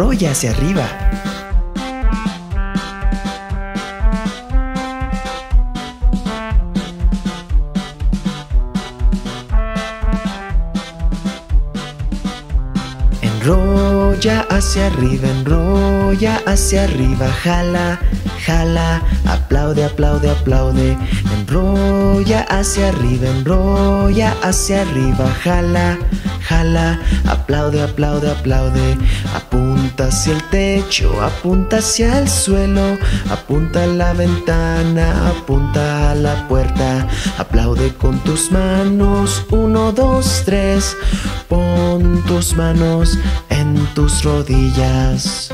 enrolla hacia arriba. Enrolla hacia arriba, enrolla hacia arriba, jala, jala, aplaude, aplaude, aplaude. Enrolla hacia arriba, enrolla hacia arriba, jala, jala, aplaude, aplaude, aplaude. Apunta hacia el techo, apunta hacia el suelo, apunta a la ventana, apunta a la puerta. Aplaude con tus manos, uno, dos, tres. Pon tus manos en tus rodillas.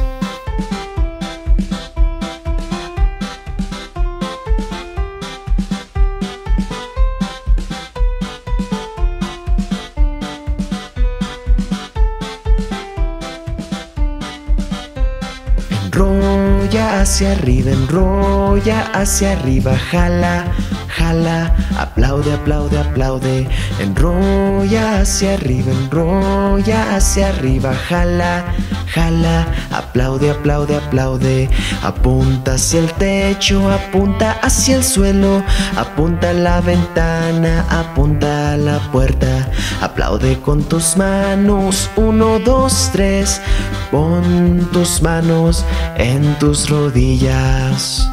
Enrolla hacia arriba, enrolla hacia arriba, jala, jala, aplaude, aplaude, aplaude. Enrolla hacia arriba, enrolla hacia arriba, jala, jala, aplaude, aplaude, aplaude. Apunta hacia el techo, apunta hacia el suelo, apunta a la ventana, apunta a la puerta. Aplaude con tus manos, uno, dos, tres. Pon tus manos en tus rodillas.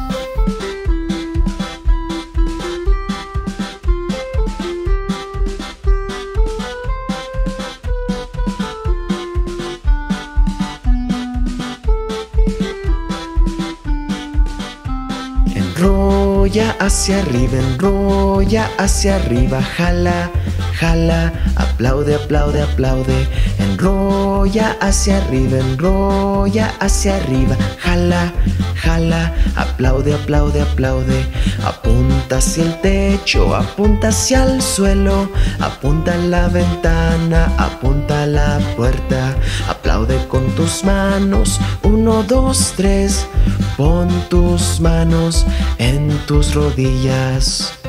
Enrolla hacia arriba, enrolla hacia arriba, jala, jala, aplaude, aplaude, aplaude. Enrolla hacia arriba, enrolla hacia arriba, jala, jala, aplaude, aplaude, aplaude. Apunta hacia el techo, apunta hacia el suelo, apunta a la ventana, apunta a la puerta. Aplaude con tus manos, uno, dos, tres. Pon tus manos en tus rodillas.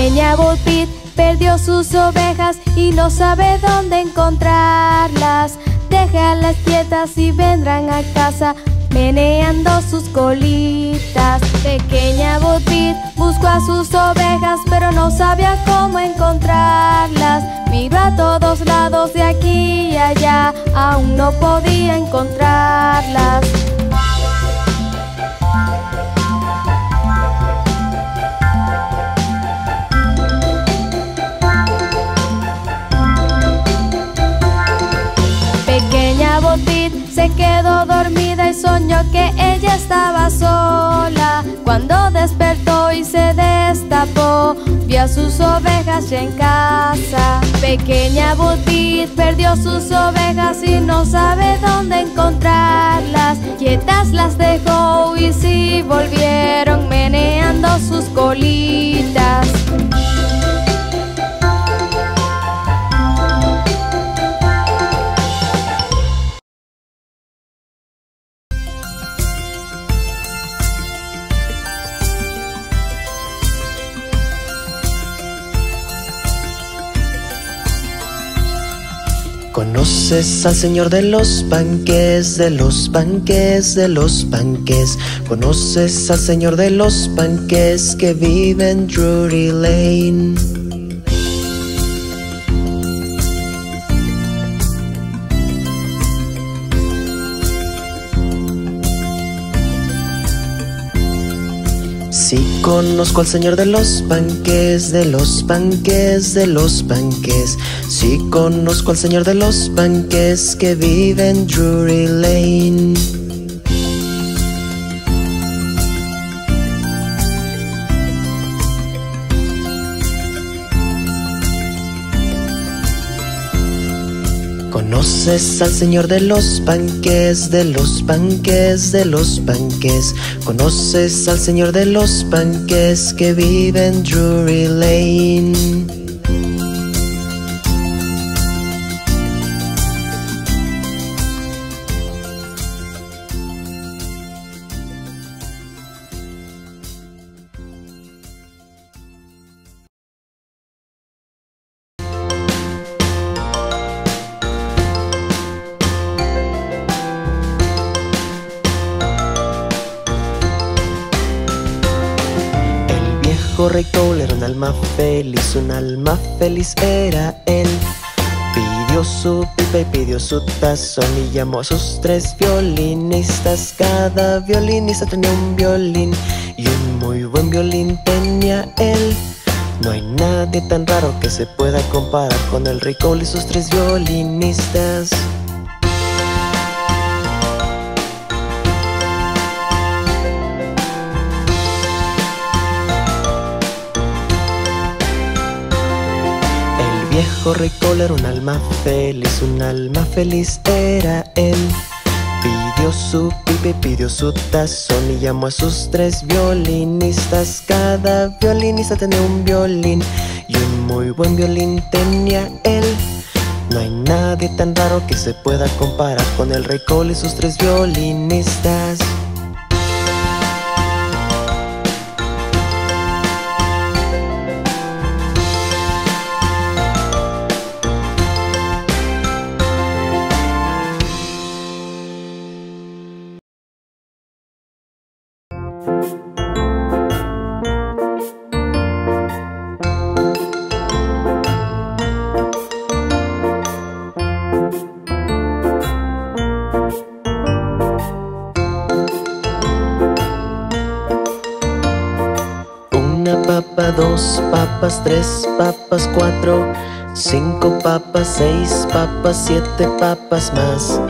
Pequeña Bopit perdió sus ovejas y no sabe dónde encontrarlas. Déjalas quietas y vendrán a casa meneando sus colitas. Pequeña Bopit buscó a sus ovejas pero no sabía cómo encontrarlas. Miró a todos lados de aquí y allá, aún no podía encontrarlas. Se quedó dormida y soñó que ella estaba sola. Cuando despertó y se destapó, vio a sus ovejas ya en casa. Pequeña Botit perdió sus ovejas y no sabe dónde encontrarlas. Quietas las dejó y sí volvieron meneando sus colitas. ¿Conoces al señor de los panques, de los panques, de los panques? ¿Conoces al señor de los panques que vive en Drury Lane? Conozco al señor de los panques, de los panques, de los panques. Sí conozco al señor de los panques que vive en Drury Lane. Conoces al señor de los panques, de los panques, de los panques. Conoces al señor de los panques que vive en Drury Lane. Rey Cole era un alma feliz, un alma feliz era él. Pidió su pipa y pidió su tazón y llamó a sus tres violinistas. Cada violinista tenía un violín y un muy buen violín tenía él. No hay nadie tan raro que se pueda comparar con el Cole y sus tres violinistas. Viejo rey era un alma feliz, un alma feliz era él. Pidió su pipe, pidió su tazón y llamó a sus tres violinistas. Cada violinista tenía un violín y un muy buen violín tenía él. No hay nadie tan raro que se pueda comparar con el rey Cole y sus tres violinistas. Tres papas, cuatro, cinco papas, seis papas, siete papas más.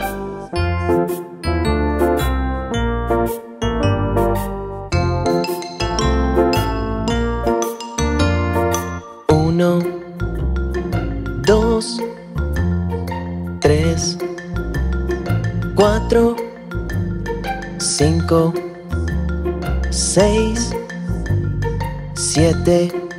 Uno, dos, tres, cuatro, cinco, seis, siete.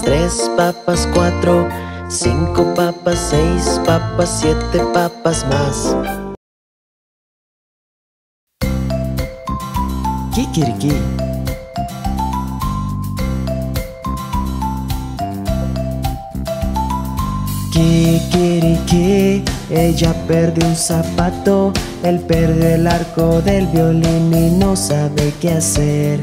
Tres papas, cuatro, cinco papas, seis papas, siete papas más. Kikiriki. que ella perdió un zapato, él perdió el arco del violín y no sabe qué hacer.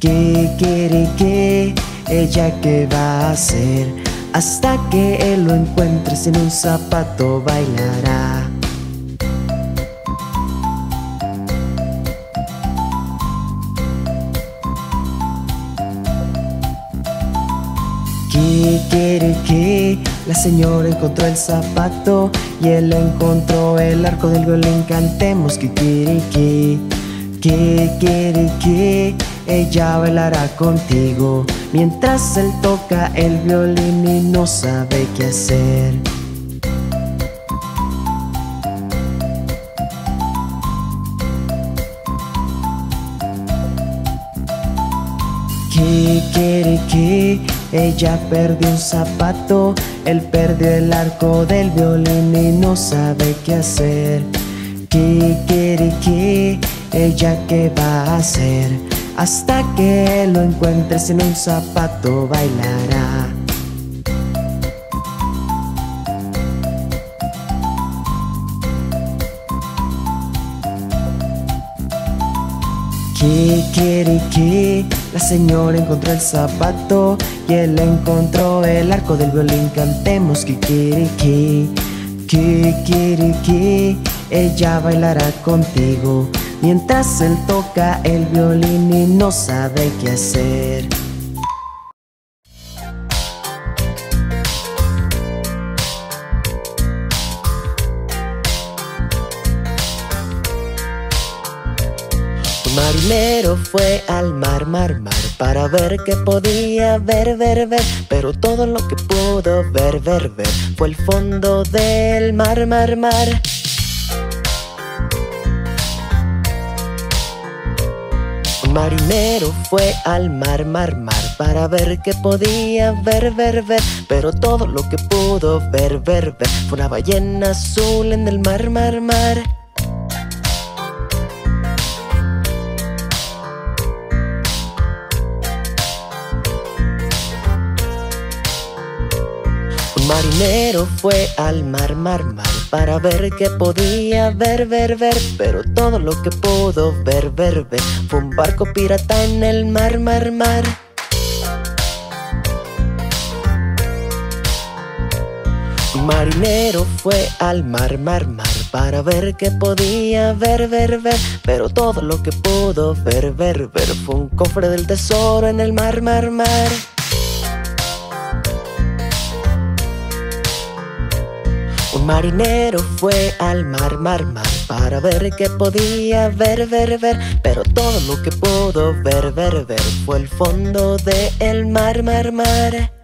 ¿Qué quiere que ella qué va a hacer? Hasta que él lo encuentre sin un zapato bailará. ¿Qué quiere que la señora encontró el zapato y él encontró el arco del violín. Cantemos quiere que, ella bailará contigo mientras él toca el violín y no sabe qué hacer. ¿Qué quiere que ella perdió un zapato, él perdió el arco del violín y no sabe qué hacer. ¿Qué quiere que ella qué va a hacer? Hasta que lo encuentre sin un zapato bailará. ¿Qué quiere que la señora encontró el zapato y él encontró el arco del violín? Cantemos quiere que ella bailará contigo Mientras él toca el violín y no sabe qué hacer. Tu Marinero fue al mar, mar, mar Para ver qué podía ver, ver, ver Pero todo lo que pudo ver, ver, ver Fue el fondo del mar, mar, mar marinero fue al mar, mar, mar para ver qué podía ver, ver, ver, pero todo lo que pudo ver, ver, ver fue una ballena azul en el mar, mar, mar. Un marinero fue al mar, mar, mar para ver qué podía ver, ver, ver, pero todo lo que pudo ver, ver, ver fue un barco pirata en el mar, mar, mar. Marinero fue al mar, mar, mar para ver qué podía ver, ver, ver, pero todo lo que pudo ver, ver, ver fue un cofre del tesoro en el mar, mar, mar. Marinero fue al mar, mar, mar para ver qué podía ver, ver, ver, pero todo lo que pudo ver, ver, ver fue el fondo del mar, mar, mar.